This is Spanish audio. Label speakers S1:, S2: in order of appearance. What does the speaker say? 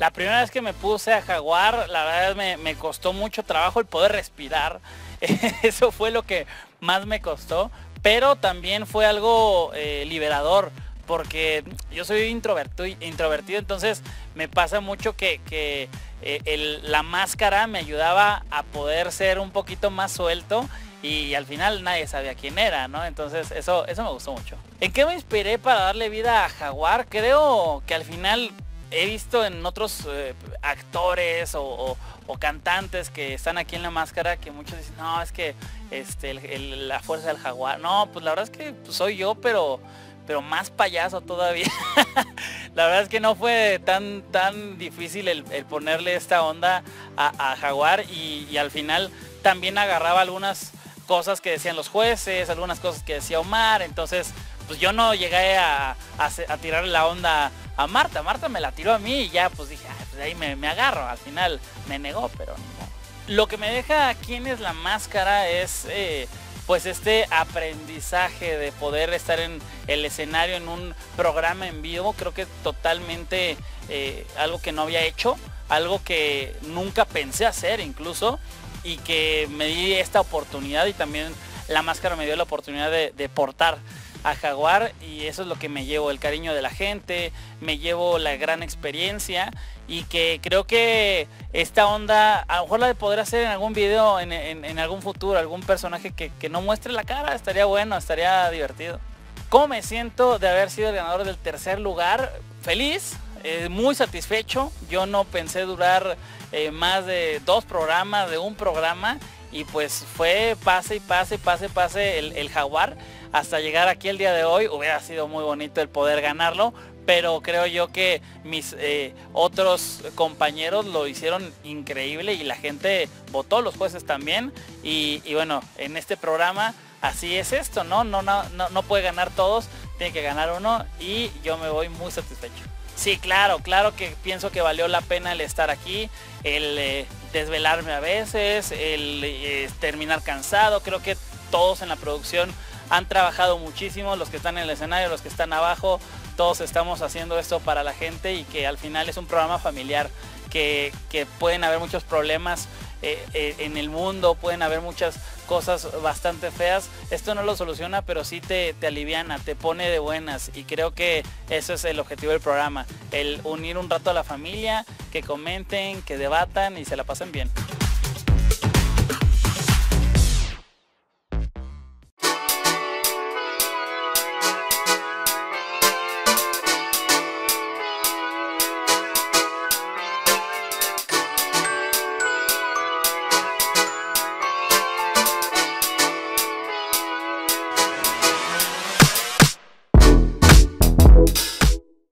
S1: La primera vez que me puse a jaguar, la verdad me, costó mucho trabajo el poder respirar. Eso fue lo que más me costó, pero también fue algo eh, liberador porque yo soy introvertido, introvertido entonces me pasa mucho que, eh, la máscara me ayudaba a poder ser un poquito más suelto y, al final nadie sabía quién era, ¿no? Entonces eso, eso me gustó mucho. ¿En qué me inspiré para darle vida a Jaguar? Creo que al final he visto en otros eh, actores o, cantantes que están aquí en la máscara que muchos dicen, no, es que este, la fuerza del jaguar. No, pues la verdad es que pues, soy yo, pero, pero más payaso todavía. la verdad es que no fue tan, tan difícil el, ponerle esta onda a, Jaguar y, al final también agarraba algunas cosas que decían los jueces, algunas cosas que decía Omar, entonces pues yo no llegué a, a, tirarle la onda a Marta, Marta me la tiró a mí y ya pues dije, pues ahí me, agarro, al final me negó, pero no. Lo que me deja quién es la máscara es eh, pues este aprendizaje de poder estar en el escenario en un programa en vivo, creo que totalmente eh, algo que no había hecho, algo que nunca pensé hacer incluso y que me di esta oportunidad y también la máscara me dio la oportunidad de portar a Jaguar y eso es lo que me llevo, el cariño de la gente, me llevo la gran experiencia y que creo que esta onda, a lo mejor la poder hacer en algún video, en, algún futuro, algún personaje que, no muestre la cara, estaría bueno, estaría divertido. ¿Cómo me siento de haber sido el ganador del tercer lugar? Feliz, eh, muy satisfecho. Yo no pensé durar eh, más de dos programas, de un programa y pues fue pase y pase, pase, pase el, el jaguar hasta llegar aquí el día de hoy. Hubiera sido muy bonito el poder ganarlo, pero creo yo que mis eh, otros compañeros lo hicieron increíble y la gente votó, los jueces también. Y, bueno, en este programa así es esto, ¿no? No, no, no, puede ganar todos, tiene que ganar uno y yo me voy muy satisfecho. Sí, claro, claro que pienso que valió la pena el estar aquí, el eh, desvelarme a veces, el eh, terminar cansado. Creo que todos en la producción han trabajado muchísimo, los que están en el escenario, los que están abajo, todos estamos haciendo esto para la gente y que al final es un programa familiar, que, pueden haber muchos problemas eh, en el mundo, pueden haber muchas cosas bastante feas. Esto no lo soluciona, pero sí te, te aliviana, te pone de buenas y creo que eso es el objetivo del programa, el unir un rato a la familia, que comenten, que debatan y se la pasen bien.